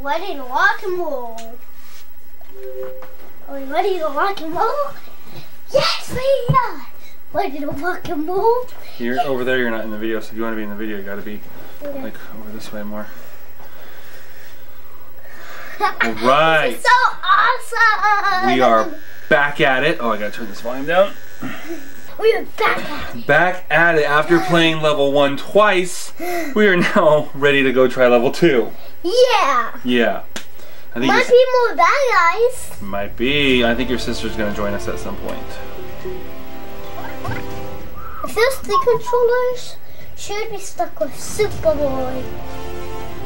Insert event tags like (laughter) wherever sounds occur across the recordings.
Ready to rock and roll. Are we ready to rock and roll? Yes, we are. Ready to rock and roll? You're over there. You're not in the video, so if you want to be in the video, you got to be Okay. like over this way more. (laughs) All right. So awesome! We are back at it. Oh, I gotta turn this volume down. We are back at it. Back at it after playing level one twice. We are now ready to go try level two. Yeah. Yeah. I think Might be more bad guys. might be. I think your sister's gonna join us at some point. If there's three controllers, she would be stuck with Superboy.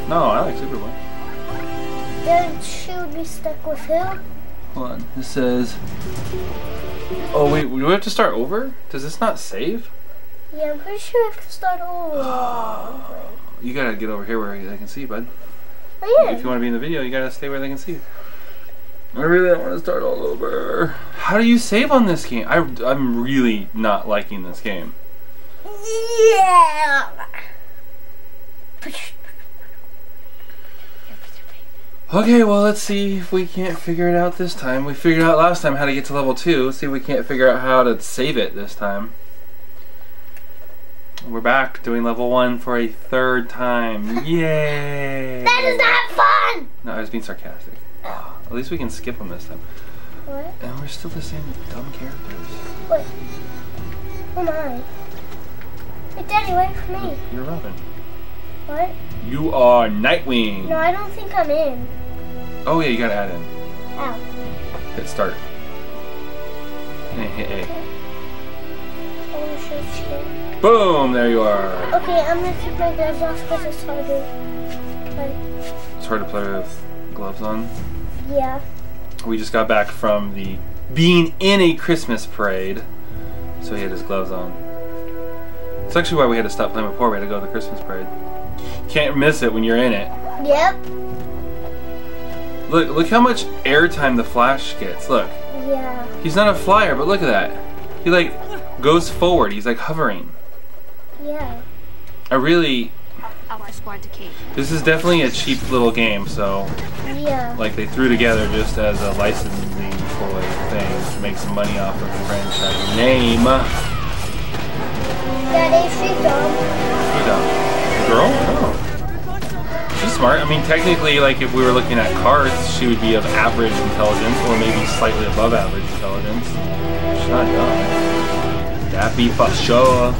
No, I like Superboy. Then she would be stuck with who? Hold on. This says. Oh wait, do we have to start over? Does this not save? Yeah, I'm pretty sure I have to start over. You gotta get over here where they can see, bud. Oh, yeah. If you want to be in the video, you gotta stay where they can see. you. I really don't want to start all over. How do you save on this game? I, I'm really not liking this game. Yeah. Okay, well, let's see if we can't figure it out this time. We figured out last time how to get to level 2. Let's see if we can't figure out how to save it this time. We're back doing level 1 for a third time. (laughs) Yay! That is not fun. No, I was being sarcastic. Ah, At least we can skip them this time. What? And we're still the same dumb characters. What? Who am I? Hey, Daddy, wait for me. You're Robin. What? You are Nightwing. No, I don't think I'm in. Oh yeah, you gotta add in. Ow. Hit start. And hit A. I want to show. Boom! There you are. Okay, I'm gonna take my gloves off because it's harder. Like, It's hard to play with gloves on. yeah. We just got back from the being in a Christmas parade, so he had his gloves on. It's actually why we had to stop playing before. We had to go to the Christmas parade. Can't miss it when you're in it. Yep. Look, look how much airtime the Flash gets. Look, Yeah. he's not a flyer, but look at that. He like goes forward. He's like hovering. Yeah. I really, Our squad to this is definitely a cheap little game. So Yeah. like they threw together just as a licensing toy thing to make some money off of the franchise name. Daddy, is she dumb? Who's that? The girl? Oh. She's smart. I mean, technically, like if we were looking at cards, she would be of average intelligence or maybe slightly above average intelligence. She's not dumb. That be for sure.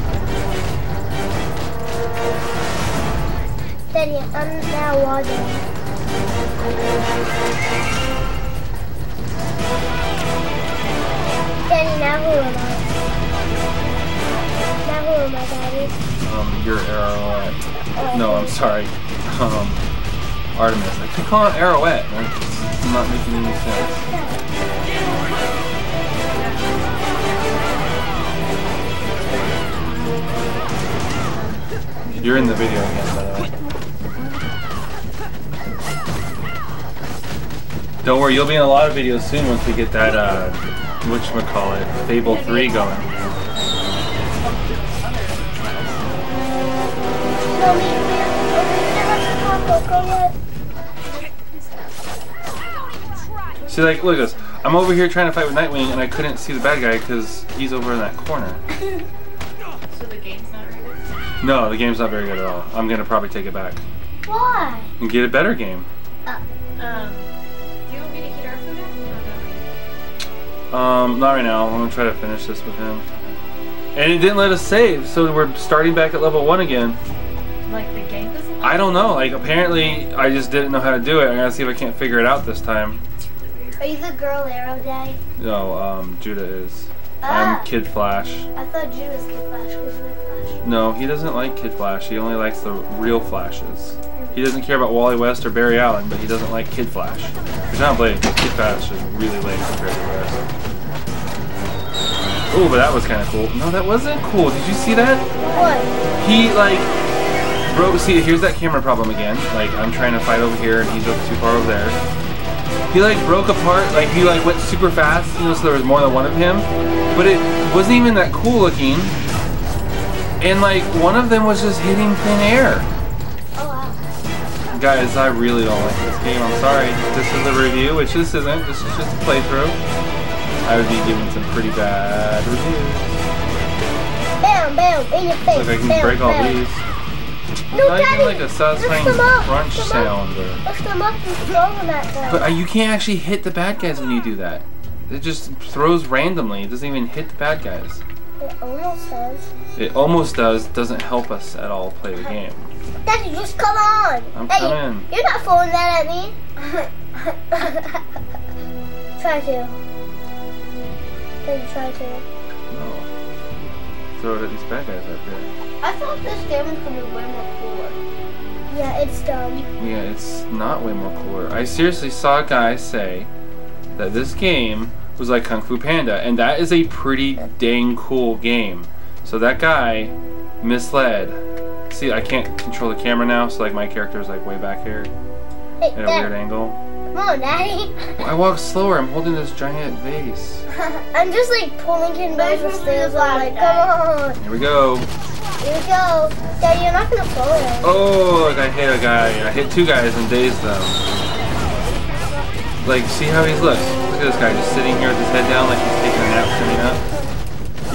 Daddy, I'm now logging. Daddy, now who am I? Now who am I, Daddy? Um, your Arrowette. No, I'm sorry. Um, Artemis. I keep calling it Arrowette. That's not making any sense. You're in the video again, by the way. Don't worry, you'll be in a lot of videos soon once we get that, uh, whatchamacallit, Fable 3 going. See, like, look at this. I'm over here trying to fight with Nightwing, and I couldn't see the bad guy because he's over in that corner. So the game's not rated? No, the game's not very good at all. I'm gonna probably take it back Why? and get a better game. Um, do you want me to heat our food up? Um, not right now. I'm gonna try to finish this with him. And it didn't let us save, so we're starting back at level one again. Like the game doesn't? I don't know. Like, apparently, I just didn't know how to do it. I'm gonna see if I can't figure it out this time. Are you the girl arrow, Daddy? No, um, Judah is. Ah. I'm Kid Flash. I thought Judah was Kid Flash because like Flash. No, he doesn't like Kid Flash. He only likes the real Flashes. He doesn't care about Wally West or Barry Allen, but he doesn't like Kid Flash. Which I don't blame him, 'cause Kid Flash is really lame compared to the rest. Ooh, but that was kind of cool. No, that wasn't cool. Did you see that? What? He, like, broke. See, here's that camera problem again. Like, I'm trying to fight over here, and he's up too far over there. He, like, broke apart. Like, he, like, went super fast, you know, so there was more than one of him. But it wasn't even that cool looking. And, like, one of them was just hitting thin air. Oh wow. Guys, I really don't like this game. I'm sorry. This is a review, which this isn't. This is just a playthrough. I would be giving some pretty bad reviews. Bam, bam, in your face. Look, I can bam, break all bam. these. No, Not even like a satisfying lift them up, crunch lift them up. sound. Or... Lift them up and throw them at them. But uh, you can't actually hit the bad guys when you do that. It just throws randomly. It doesn't even hit the bad guys. it almost does. It almost does. Doesn't help us at all play the game. Daddy, just come on. I'm Daddy, coming. You're not throwing that at me. (laughs) try to. Daddy, try to. No. Throw it at these bad guys up here. I thought this game was gonna be way more cooler. Yeah, it's dumb. Yeah, it's not way more cooler. I seriously saw a guy say that this game was like Kung Fu Panda, and that is a pretty dang cool game. So that guy misled. See, I can't control the camera now, so like my character is like way back here Hey, at a Dad, weird angle. come on, Daddy. I walk slower. I'm holding this giant vase. (laughs) I'm just like pulling him But it's the stairs. I'm like, come on. Here we go. Here we go. Daddy, you're not gonna throw it. Oh, look, I hit a guy. I hit two guys and dazed them. Like, see how he's looks. Look at this guy just sitting here with his head down like he's taking a nap sitting up.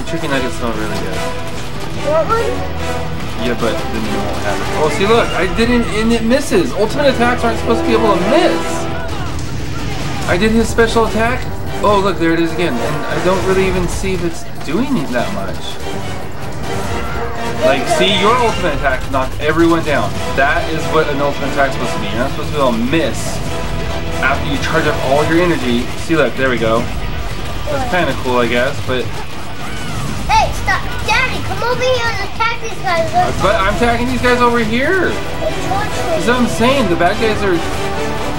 Your chicken nuggets smell really good. Want one? Yeah, but then you won't have it. Oh, see, look, I didn't, and it misses. Ultimate attacks aren't supposed to be able to miss. I did his special attack. Oh, look, there it is again. And I don't really even see if it's doing that much. Like, see, your ultimate attack knocked everyone down. That is what an ultimate attack's supposed to be. You're not supposed to be able to miss after you charge up all your energy. See, look, there we go. That's kind of cool, I guess, but Hey, stop. Daddy, come over here and attack these guys. But I'm attacking these guys over here. That's what I'm saying. The bad guys are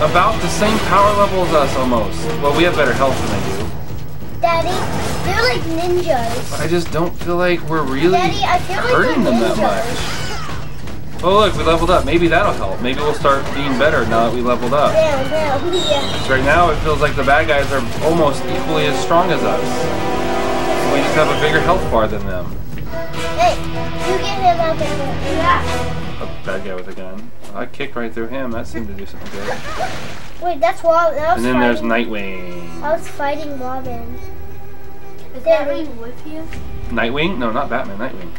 about the same power level as us, almost. Well, we have better health than they do. Daddy, they're like ninjas. I just don't feel like we're really Daddy, I feel hurting them that much. Oh, look, we leveled up. Maybe that'll help. Maybe we'll start being better now that we leveled up. Yeah. 'Cause right now, it feels like the bad guys are almost equally as strong as us. We just have a bigger health bar than them. Hey, you get him out there. Yeah. A bad guy with a gun. I kicked right through him. That seemed to do something good. Wait, that's Robin. I was And then there's Nightwing. I was fighting Robin. Is Daddy. that ring with you? Nightwing? No, not Batman. Nightwing.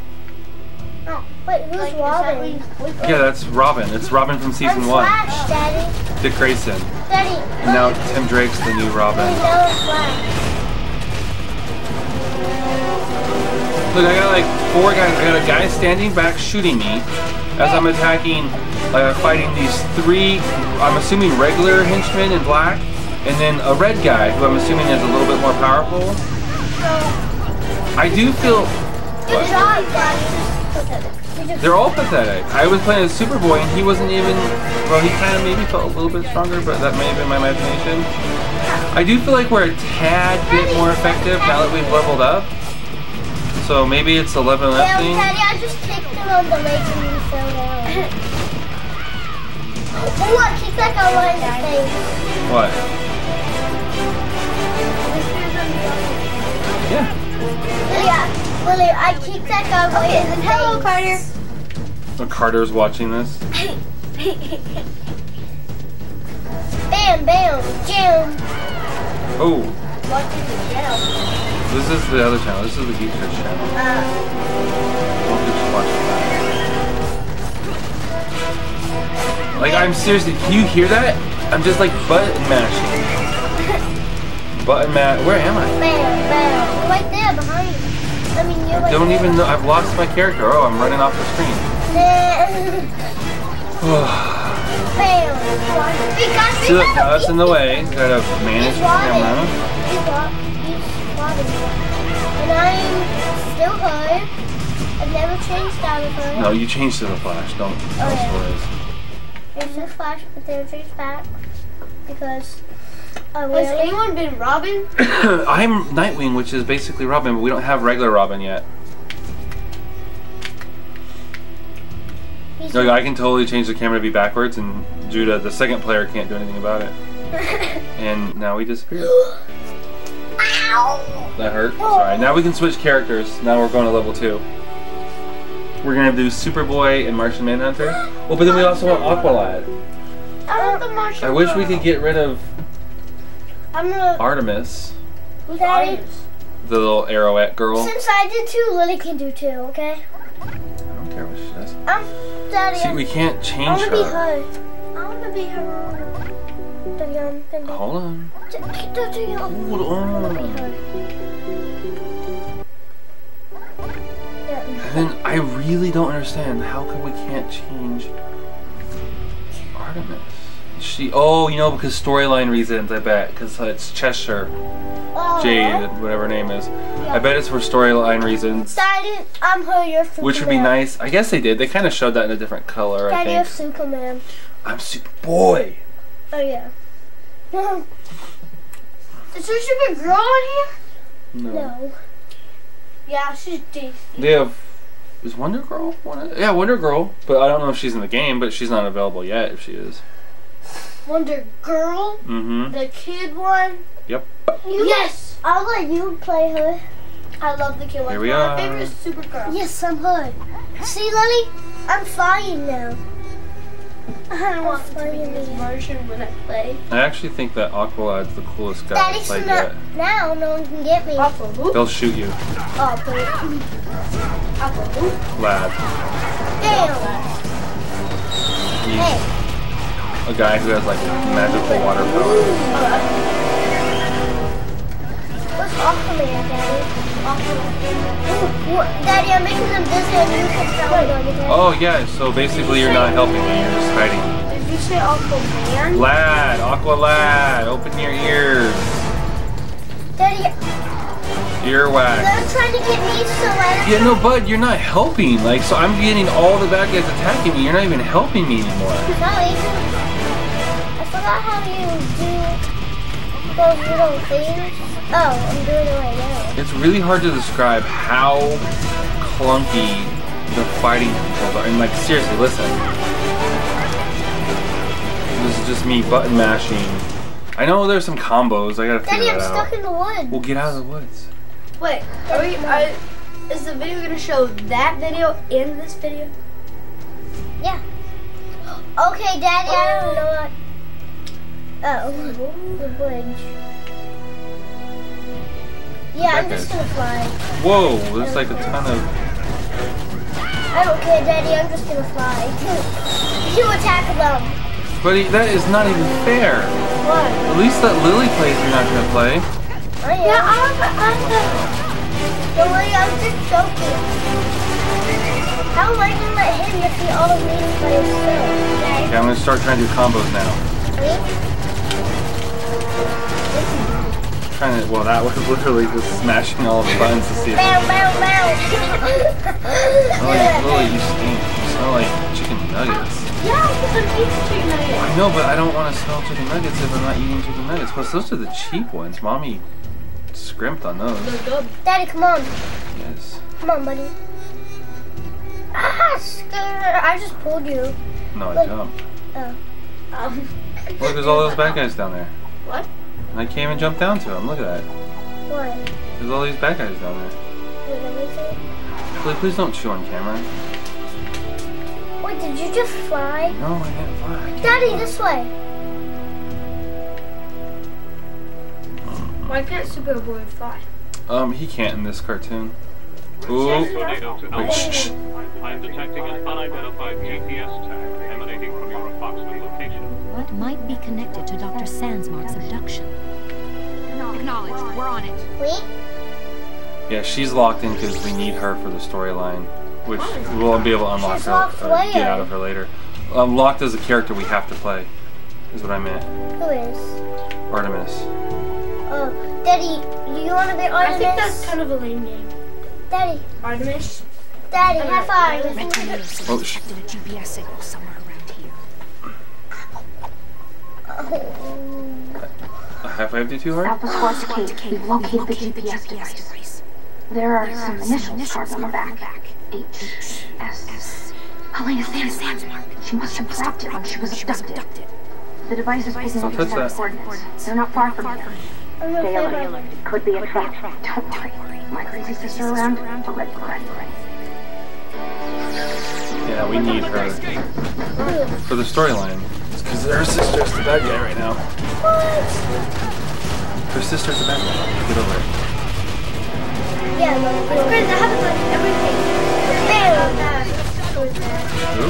Oh, wait, who's Like, is that Robin? ring with you? Yeah, that's Robin. It's Robin from season I'm one. Flash, Daddy. Dick Grayson. Daddy, And now. Tim Drake's the new Robin. Wait, now Flash. Look, I got like four guys. I got a guy standing back shooting me as I'm attacking, I'm fighting these three, I'm assuming regular henchmen in black, and then a red guy who I'm assuming is a little bit more powerful. I do feel Good What? job, Daddy. They're all pathetic. I was playing as Superboy and he wasn't even, well, he kind of maybe felt a little bit stronger, but that may have been my imagination. I do feel like we're a tad bit more effective now that we've leveled up. So maybe it's 11 Yeah, lifting. Daddy, I just on the and he fell down. oh, I kicked that guy right in the face. What? Yeah. Lily, I, Lily, I kicked that guy right in the face. Hello, Carter. So Carter's watching this. Bam, bam, jam. Oh, Watching the channel. this is the other channel. This is the Geek Church channel. Uh, Like, I'm seriously, can you hear that? I'm just like button mashing. (laughs) Button mash. Where am I? Bam, bam. Right there behind you. I mean, you're I like. don't even know. I've lost my character. Oh, I'm running off the screen. (laughs) bam. See, look, that's in the way. Gotta manage the camera. Robin. He's Rob- he's Robin. And I'm still her. I've never changed out of her. No, you changed to the Flash. Don't Oh, yeah. Stories. It's just Flash, but they're changed back because I has anyone been Robin? (coughs) I'm Nightwing, which is basically Robin, but we don't have regular Robin yet. He's Look, I can totally change the camera to be backwards, and Judah, the second player, can't do anything about it. (laughs) And now we disappeared. (gasps) Ow! That hurt. Oh. Sorry. Now we can switch characters. Now we're going to level two. We're gonna do Superboy and Martian Manhunter. Oh, but then we also want Aqualad. I want the monster. I wish we could get rid of I'm gonna. Artemis, Who's Artemis? the little arrowette girl. Since I did two, Lily can do two. Okay. I don't care what she does. I'm Daddy. See, I'm, we can't change I change wanna be her. her. I want to be her. Daddy, I'm gonna be. Hold on. Daddy, I'm Hold gonna be on. And then I really don't understand how come we can't change Artemis. She oh you know because storyline reasons I bet because uh, it's Cheshire Oh. Jade whatever her name is. I bet it's for storyline reasons, Daddy, I'm her. You're Superman. which would be nice. I guess they did. They kind of showed that in a different color. I Daddy, you're think. Superman. I'm Superboy. Oh yeah. (laughs) Is there a super girl on here? No. no. Yeah, she's decent. They have. Is Wonder Girl? Wonder, yeah, Wonder Girl. But I don't know if she's in the game. But she's not available yet. If she is. Wonder Girl, Mm-hmm. the kid one. Yep. You Yes, I'll let you play her. I love the kid one. Here we My are. favorite is Supergirl. Yes, I'm her. See, Lily? I'm flying now. I want to be flying this version when I play. I actually think that Aqualad's the coolest guy Daddy, to play now, yet. now no one can get me. Aqua They'll shoot you, Oh, but lad. damn. He's Hey, a guy who has like magical water power. What, Daddy, I'm making them dizzy and you can tell me on your head. Oh yeah, so basically you're not helping me, you're just hiding. Did you say Aquaman? Lad, Aqua Lad, open your ears. Daddy, Earwax. they're trying to get me so I Yeah, no, bud, you're not helping. Like, so I'm getting all the bad guys attacking me. You're not even helping me anymore. No, I forgot how you do those little things. Oh, I'm doing it right now. It's really hard to describe how clunky the fighting controls are. And like, seriously, listen. This is just me button mashing. I know there's some combos. I gotta figure out. Daddy, I'm that stuck in the woods. We'll get out of the woods. Wait, are we, are, is the video gonna show that video in this video? Yeah. Okay, Daddy, I don't know what. Oh, the bridge. Yeah, I'm just gonna fly. Whoa, there's like a ton of. I don't care, Daddy, I'm just gonna fly. (laughs) you attack them. But he- that is not even fair. What? At least that Lily plays you're not gonna play. I am. Yeah, I'm, I'm the, Don't worry, I'm just joking. How am I gonna let him if he all leaves by himself? Okay, I'm gonna start trying to do combos now. Me? Trying to. Well, that was literally just smashing all the buttons to see if. Bow, bow, bow. Oh, Lily, you stink. You smell like chicken nuggets. yeah, because I'm eating chicken nuggets. I know, but I don't want to smell chicken nuggets if I'm not eating chicken nuggets. Plus, those are the cheap ones. Mommy scrimped on those. Daddy, come on. Yes. Come on, buddy. Ah. I just pulled you. No, I Look. jumped. Oh. Um, Look, there's all those bad guys down there. What? And I can't even jump down to him. Look at that. What? There's all these bad guys down there. Wait, let. Please, please don't chew on camera. Wait, did you just fly? No, I didn't fly. I Daddy, fly. this way. Why can't Superboy fly? Um, he can't in this cartoon. Ooh. Tornado to Wait, shh, shh. I am detecting an unidentified GPS tag emanating from your approximate location. What might be connected to Dr. Sandsmark's abduction? Acknowledged. We're on it. Wait. Yeah, she's locked in because we need her for the storyline, which we'll be able to unlock She's her or where? get out of her later. Um, locked as a character we have to play, is what I meant. Who is? Artemis. Oh, Daddy, do you want to be Artemis? I think that's kind of a lame name. Daddy, Artemis. Daddy, high five. Red Tornado said Oh, he sh- detected a GPS signal somewhere around here. A high five do too hard? Alpha ah, Squad to Kate. We've located the GPS device. There are some initials carved on the back. H. S. Helena Sandsmark. She must have dropped it when she was abducted. The device is picking up Don't touch exact that. coordinates. They're not far from here. I'm Stay alert. It could be a trap. Don't worry. My crazy sister around. We're ready for it. Yeah, we need her for the storyline. Because her sister's the bad guy right now. What? Her sister's the bad guy. Get over it. Yeah, but It's crazy. That happens like everything. Who?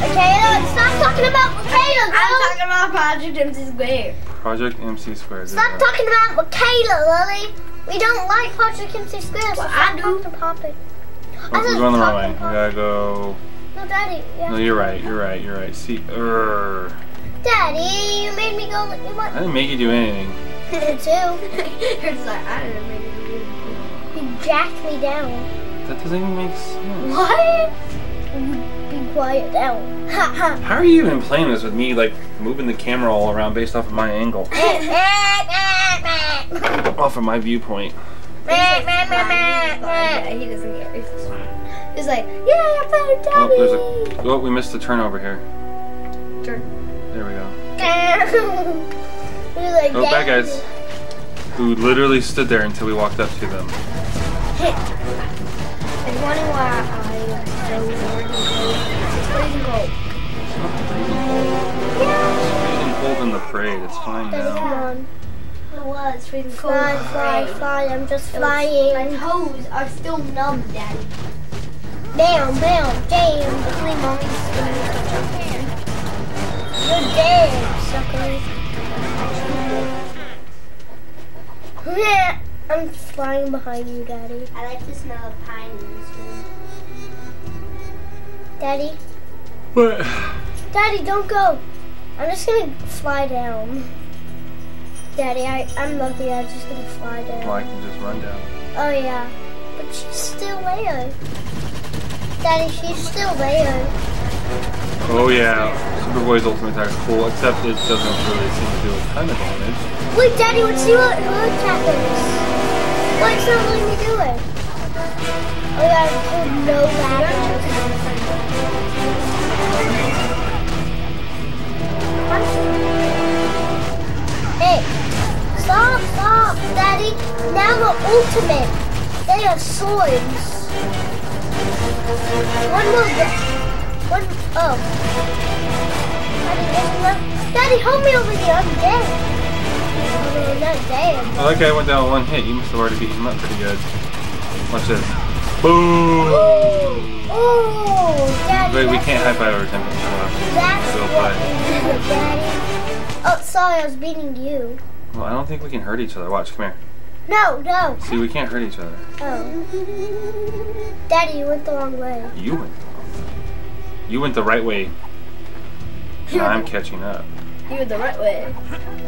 Michaela, stop talking about Michaela, I'm girl. talking about Project MC Square. Project MC Squared. Stop talking about Michaela, Lily. We don't like Project MC Square. So Well, I do. talking to Poppy. Oh, I we're said going the wrong talking way. We gotta go. No, Daddy. Yeah. No, you're right. You're right. You're right. See, er, Daddy, you made me go. You I didn't make you do anything. me (laughs) too. (laughs) You're just like, I didn't make it. You jacked me down. That doesn't even make sense. What? Be quiet now. Ha ha. How are you even playing this with me, like moving the camera all around based off of my angle, (laughs) off of my viewpoint? Yeah, he doesn't get racist. He's like, yeah, I played Oh, daddy. there's a. Oh, we missed the turn over here. Turn. There we go. (laughs) Like, Oh, bad guys. Who literally stood there until we walked up to them. And wondering why uh, I so. It's freezing cold. It's not freezing cold. It's in the parade. It's fine now. On. It was freezing cold. Fly, fly, fly. I'm just flying. My toes are still numb, Daddy. Bam, bam, jam. Hopefully, mommy's gonna touch your hand. You're dead, sucker. Yeah, I'm flying behind you, Daddy. I like the smell of pine in this room. Daddy, What? Daddy, don't go. I'm just gonna fly down. Daddy, I, I'm lucky. I'm just gonna fly down. Well, I can just run down. Oh yeah, but she's still there. Daddy, she's still there. Oh yeah, Superboy's ultimate attack is cool, except it doesn't really seem to do a ton of damage. Wait, Daddy, let's see what what happens. Why it's not letting me do it? Oh yeah, oh, no bad. Hey, Daddy. Now the ultimate. They have swords. One more. go- One. Oh. Daddy, help me over here. I'm dead. Oh, no, not dead. Oh, that guy went down one hit. You must have already beat him up pretty good. Watch this. Boom! Oh, Daddy. Wait, we can't high five every time. So, That's Go what play. we did, Daddy. Oh, sorry, I was beating you. well, I don't think we can hurt each other. Watch, come here. No, no. See, we can't hurt each other. Oh. Daddy, you went the wrong way. You went the wrong way. You went the right way. And I'm (laughs) catching up. You were the right way.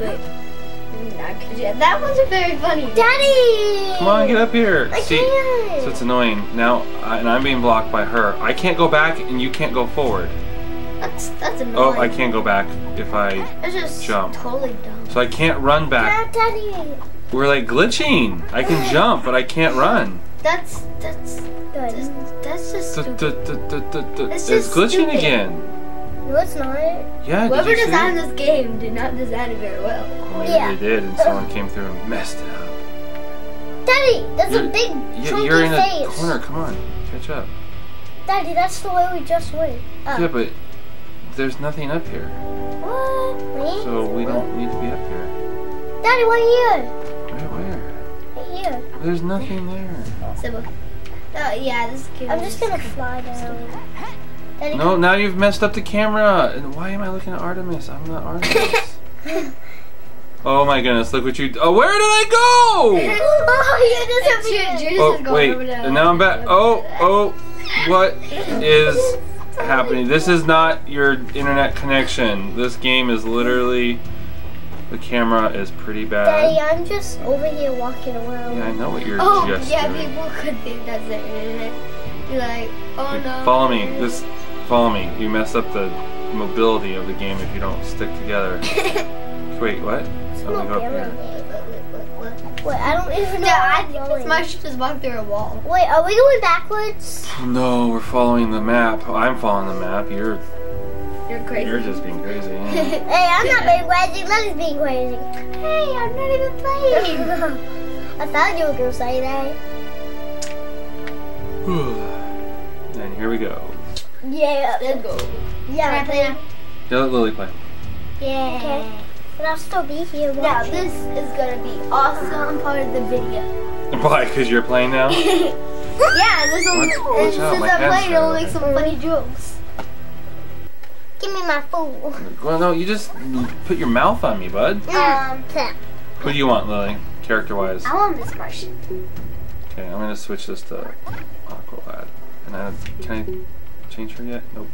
Wait. Hmm, Not. That wasn't very funny. Daddy! Come on, get up here. I See, can't. so it's annoying. Now, I, and I'm being blocked by her. I can't go back, and you can't go forward. That's that's annoying. Oh, I can't go back if I. That's just Jump. totally dumb. So I can't run back. Dad, Daddy. We're like glitching. I can jump, but I can't run. That's that's that's, Good. that's just stupid. It's It's glitching stupid. again. No, it's not. Yeah, Whoever did you see designed this game did not design it very well. Oh, Maybe Yeah. they did, and someone (laughs) came through and messed it up. Daddy, that's a You're- big Yeah, chunky you're in a face. corner. Come on, catch up. Daddy, that's the way we just went. Up. Yeah, uh. but there's nothing up here, What? So we don't need to be up here. Daddy, right here. Where? Where? Right here. There's nothing there. Simple. Oh yeah, this game. I'm just gonna fly down. Daddy, No, now you've messed up the camera. And why am I looking at Artemis? I'm not Artemis. (laughs) oh my goodness! Look what you. Oh, where did I go? (laughs) oh, you disappeared. Judah's Oh is going wait, over there. and now I'm back. Oh, oh, what is (laughs) happening? This is not your internet connection. This game is literally. The camera is pretty bad. Daddy, bad. I'm just over here walking around. Yeah, I know what you're Oh just yeah, doing. people could think that's the internet. You're like, oh no. Follow me. Just follow me. You mess up the mobility of the game if you don't stick together. (laughs) Wait, what? Oh, we go up here. Wait, I don't even know Yeah, where I I'm think going. this might should just walk through a wall. Wait, are we going backwards? No, we're following the map. I'm following the map. You're You're crazy. you're just being crazy. yeah. (laughs) Hey, I'm not being crazy. Lily's being crazy. Hey, I'm not even playing. (laughs) I thought you were gonna say that. (sighs) and here we go. Yeah. Let's go. Yeah. Can I play now? Yeah, let Lily play. Yeah. Okay. But I'll still be here Now this is gonna be awesome part of the video. Why? Because you're playing now? (laughs) Yeah, and this will, Watch- and watch out, since my I'm playing, it'll make some mm-hmm. funny jokes. Give me my food. well, no, you just put your mouth on me, bud. Um. Who do you want, Lily? Character-wise. I want Miss Martian. Okay, I'm gonna switch this to Aqualad. And I, can I change her yet? Nope.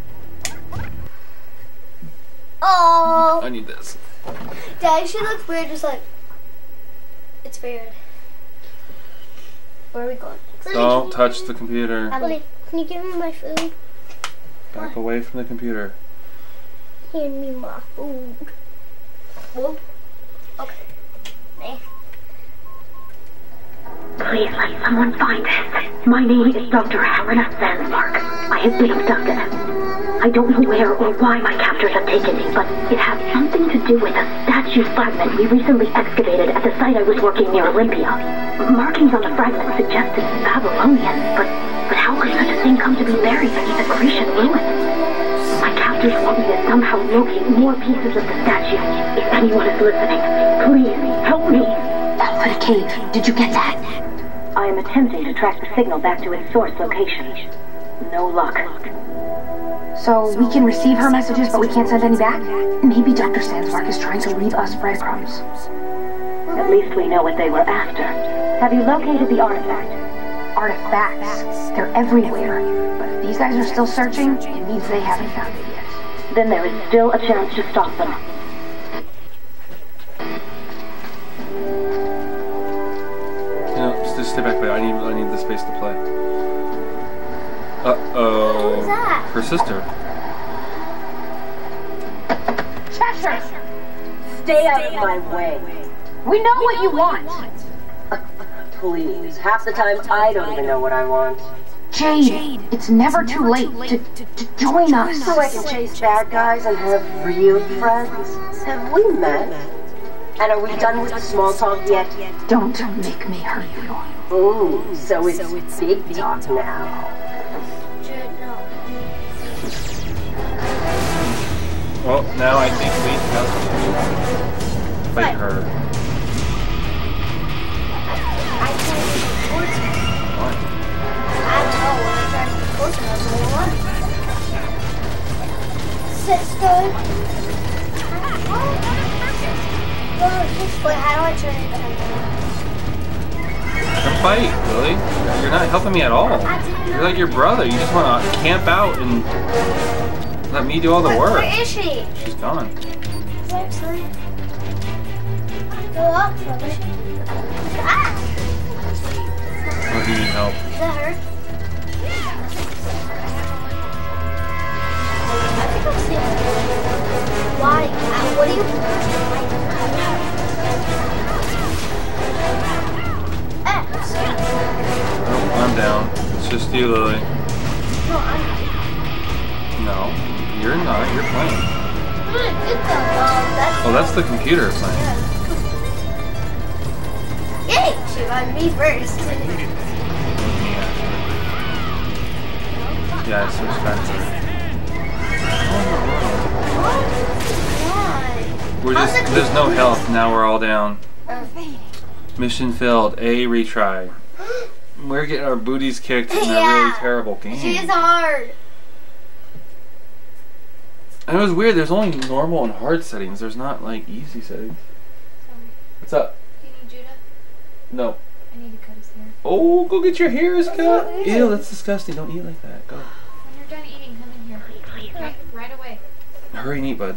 Oh. I need this. Daddy, she looks weird, just like it's weird. Where are we going? Don't touch the computer. Lily, can you give me my food? Back away from the computer. Hand me my food. Whoa. Please let someone find us. My name is Dr. Helena Sandsmark. I have been abducted. I don't know where or why my captors have taken me, but it has something to do with a statue fragment we recently excavated at the site I was working near Olympia. Markings on the fragment suggested Babylonian, but, but how could such a thing come to be buried beneath a Grecian ruin? My captors want me to somehow locate more pieces of the statue. If anyone is listening, please help me. Alpha Cave, did you get that? I am attempting to track the signal back to its source location. No luck. So we can receive her messages, but we can't send any back? Maybe Dr. Sandsmark is trying to leave us breadcrumbs. At least we know what they were after. Have you located the artifact? Artifacts, they're everywhere. But if these guys are still searching, it means they haven't found it yet. Then there is still a chance to stop them. No, just, just stay back there. I need I need the space to play. Uh oh. Who's that? Her sister. Cheshire! Stay out of my way. We know what you want! Please. Half the time, I don't even know what I want. Jade, it's never too late to, to, to join us. So I can chase bad guys and have real friends. Have we met? And are we done with the small talk yet? Don't make me hurt you. Ooh, so it's big big talk now. Jared. Well, now I think we have to fight her. Sister. Wait, how do I turn it down? Come fight, Lily. You're not helping me at all. You're like your brother. You just want to camp out and let me do all the Where work. is she? She's gone. Go up, brother. Oh, the computer playing. Yay! She got me first. Yeah, I switched back to her. We're just, there's no health. Now we're all down. Oh, Mission failed. A retry. (gasps) We're getting our booties kicked in a really terrible game. is hard. And it was weird. There's only normal and hard settings. There's not like easy settings. What's up? Do you need Judah? No. I need to cut his hair. Oh, go get your hairs cut. not Ew, that's disgusting. Don't eat like that. Go. When you're done eating, come in here. Right, right away. Hurry and eat, bud.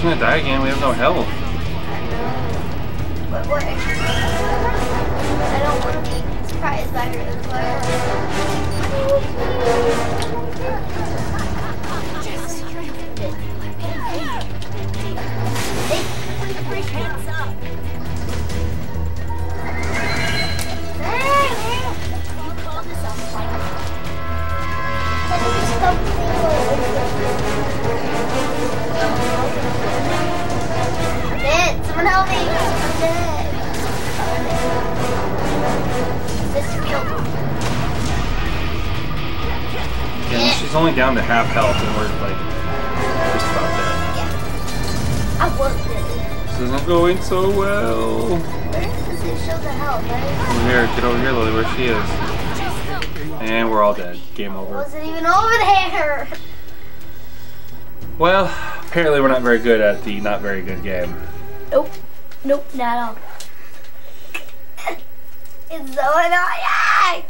just gonna die again. We have no health. But what? I don't want to be surprised by your someone help me! I'm dead. This me. Yeah, she's only down to half health, and we're like just about dead. I was dead. This isn't going so well. Where does it show the health, right? Over here, get over here, Lily, where she is. And we're all dead. Game over. wasn't even over there. Well, apparently we're not very good at the not very good game. Nope. Nope, not at all. (coughs) It's so annoying!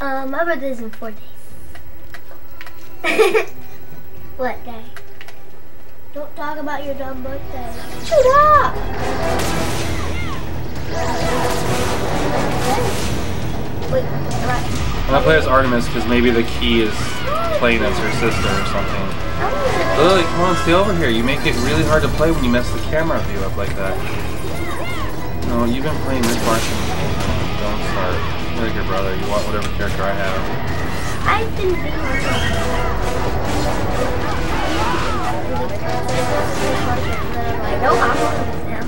Um, my birthday's in four days. (laughs) what day? Don't talk about your dumb birthday. Shut up! Wait, right. I'm gonna play as Artemis because maybe the key is playing as her sister or something. Lily, come on, stay over here. You make it really hard to play when you mess the camera view up like that. No, you've been playing this Martian. Don't start. You're like your brother. You want whatever character I have. I've been being No, I'm on this now.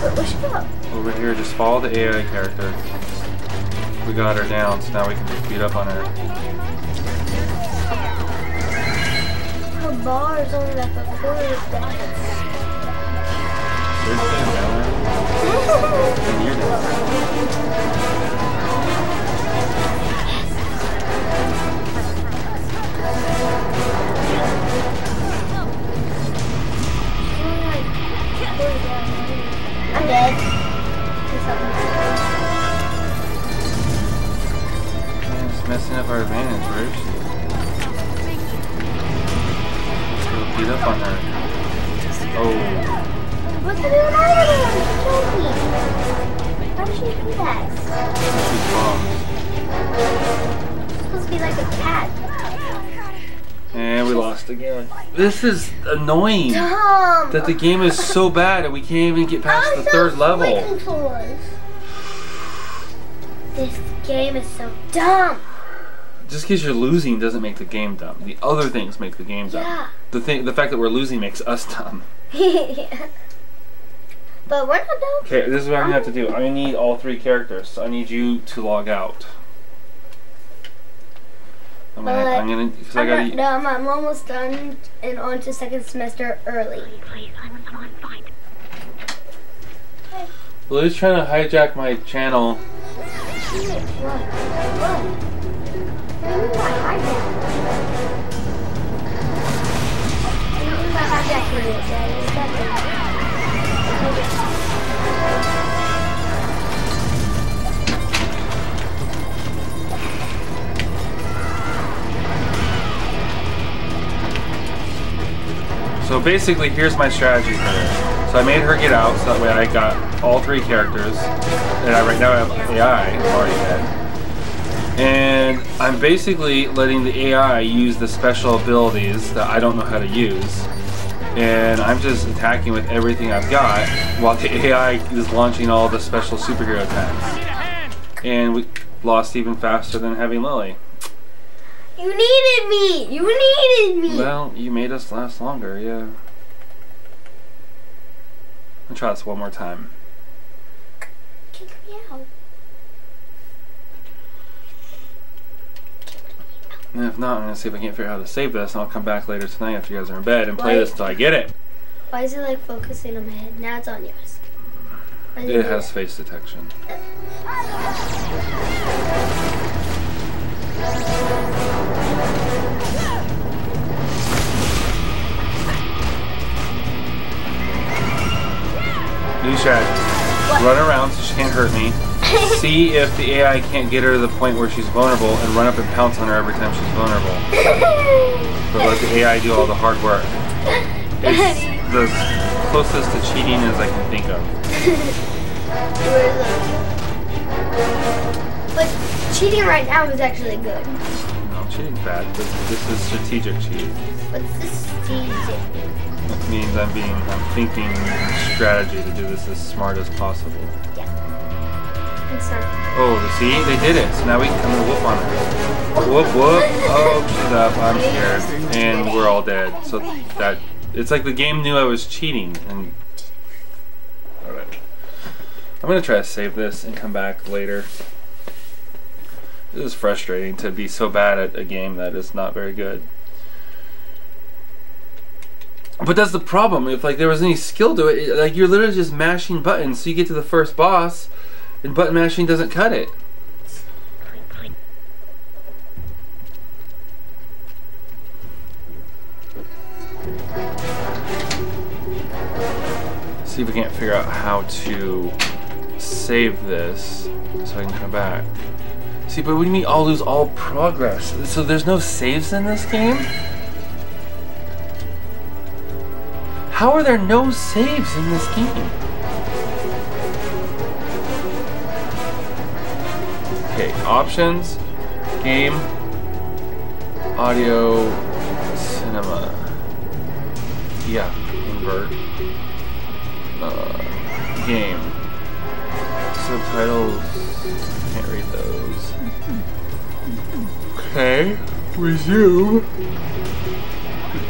Where- Where'd go? Over here, just follow the AI character. We got her down, so now we can just beat up on her. Her bar is only like a quarter of that. Seriously, I'm down there? (laughs) And you're down. I'm dead. It's messing up our advantage. Where is she? Let's go beat up on her. Oh. What's the doing over there? She killed me. How did she do that? Two bombs. Supposed to be like a cat. And we lost again. This is annoying. Dumb. That the game is so bad and we can't even get past I'm the so third level. freaking. This game is so dumb. Just because you're losing doesn't make the game dumb. The other things make the game dumb. Yeah. The thing, the fact that we're losing makes us dumb. yeah. (laughs) But we're not dumb. Okay, this is what I'm gonna have to do. I need all three characters. So I need you to log out. I'm gonna, I'm gonna, because I I'm gotta. not dumb. I'm almost done and on to second semester early. Lily's trying to hijack my channel. What? What? What do you hijack? What do you mean by hijacking it, Daddy? So basically, here's my strategy for this. So I made her get out, so that way I got all three characters. And I right now I have AI already dead. And I'm basically letting the AI use the special abilities that I don't know how to use. And I'm just attacking with everything I've got while the (laughs) AI is launching all the special superhero attacks. And we lost even faster than having Lily. You needed me. You needed me. Well, you made us last longer, yeah. I'll try this one more time. Kick me out. And if not, I'm gonna see if I can't figure out how to save this, and I'll come back later tonight after you guys are in bed and play Why- this until I get it. Why is it like focusing on my head? Now it's on yours. It has face detection. New Shad, run around so she can't hurt me. (laughs) See if the AI can't get her to the point where she's vulnerable and run up and pounce on her every time she's vulnerable. (laughs) But let the AI do all the hard work. It's (laughs) the closest to cheating as I can think of. But cheating right now is actually good. No, cheating's bad, but this is strategic cheating. What's this strategic? Means I'm being, I'm thinking strategy to do this as smart as possible. It's not. Oh, see, they did it. So now we can come and whoop on her. Whoop whoop. Oh, she's up. I'm scared, and we're all dead. So that it's like the game knew I was cheating. And all right, I'm gonna try to save this and come back later. This is frustrating to be so bad at a game that is not very good. But that's the problem. If like there was any skill to it, it- like you're literally just mashing buttons. So you get to the first boss, and button mashing doesn't cut it. See if we can't figure out how to save this so I can come back. See, but what do you mean I'll lose all progress? So there's no saves in this game? How are there no saves in this game? Okay, options, game, audio, cinema. Yeah, invert. Uh, game. Subtitles, can't read those. (laughs) Okay, resume.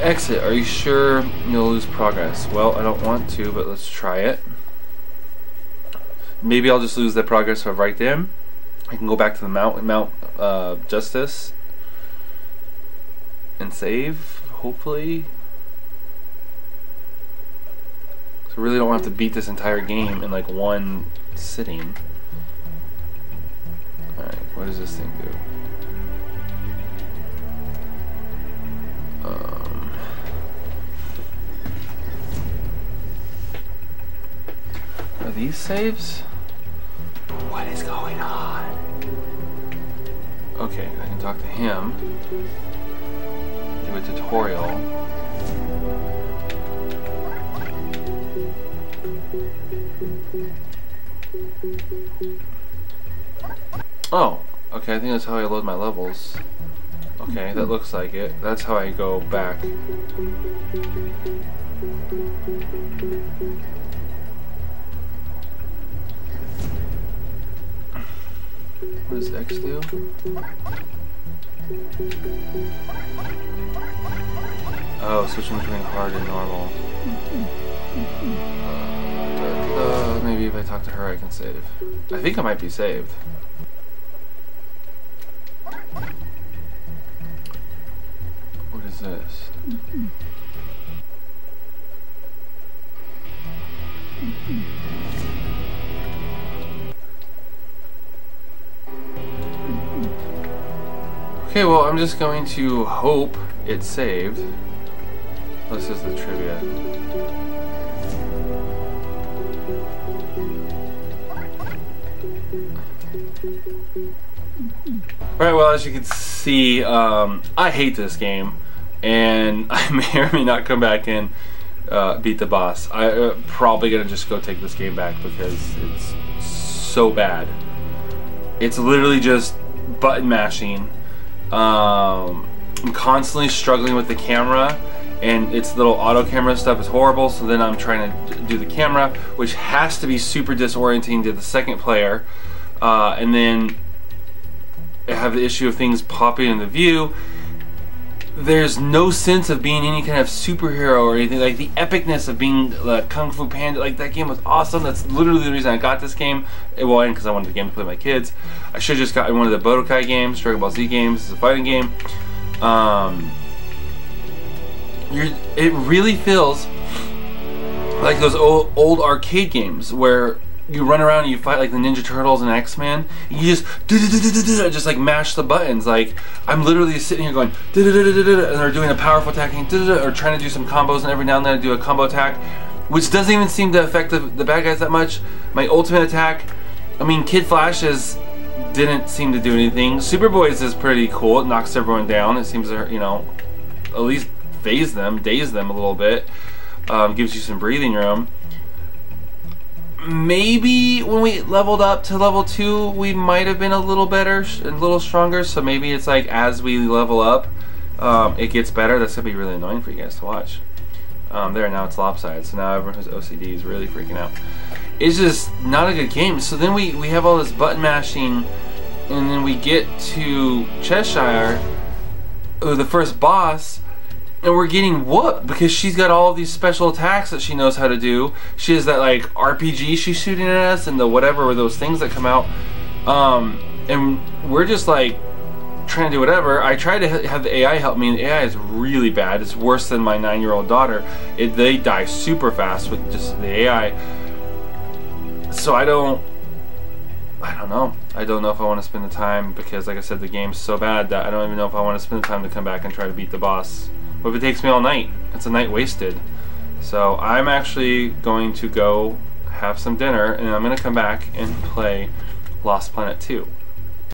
Exit. Are you sure you'll lose progress? Well, I don't want to, but let's try it. Maybe I'll just lose the progress I write them. I can go back to the Mount Mount uh, Justice and save. Hopefully. So really don't have to beat this entire game in like one sitting. Alright, what does this thing do? Are these saves? What is going on? Okay, I can talk to him. Do a tutorial. Oh, okay, I think that's how I load my levels. Okay, that looks like it. That's how I go back. What does X do? Oh, switching between hard and normal. Uh, uh, maybe if I talk to her I can save. I think I might be saved. What is this? Okay, well, I'm just going to hope it's saved. This is the trivia. Alright, well, as you can see, um, I hate this game, and (laughs) I may or may not come back and uh, beat the boss. I uh, probably gonna just go take this game back because it's so bad. It's literally just button mashing. Um, I'm constantly struggling with the camera, and its little auto camera stuff is horrible. So then I'm trying to do the camera, which has to be super disorienting to the second player, uh, and then I have the issue of things popping in the view, there's no sense of being any kind of superhero or anything. Like the epicness of being the Kung Fu Panda, like that game was awesome. That's literally the reason I got this game. Well, and because I wanted the game to play with my kids. I should have just got one of the Budokai games, Dragon Ball Z games. It's a fighting game. Um, it really feels like those old, old arcade games where you run around and you fight like the Ninja Turtles and X Men. You just just like mash the buttons. Like I'm literally sitting here going and they're doing a powerful attack or trying to do some combos, and every now and then I do a combo attack, which doesn't even seem to affect the, the bad guys that much. My ultimate attack, I mean, Kid Flash is didn't seem to do anything. Superboy's is pretty cool. It knocks everyone down. It seems to you know at least faze them, daze them a little bit. Um, gives you some breathing room maybe when we leveled up to level 2 we might have been a little better and a little stronger so maybe it's like as we level up um, it gets better. That's gonna be really annoying for you guys to watch. Um, there now it's lopsided so now everyone who's OCD is really freaking out. It's just not a good game. So then we we have all this button mashing and then we get to Cheshire uh, the first boss and we're getting whooped because she's got all these special attacks that she knows how to do. She has that like RPG she's shooting at us and the whatever those things that come out. Um, and we're just like trying to do whatever. I try to ha- have the AI help me, and the AI is really bad. It's worse than my nine-year-old daughter. It, they die super fast with just the AI. So I don't. I don't know. I don't know if I want to spend the time because, like I said, the game's so bad that I don't even know if I want to spend the time to come back and try to beat the boss. What if it takes me all night? It's a night wasted. So I'm actually going to go have some dinner and I'm going to come back and play Lost Planet 2.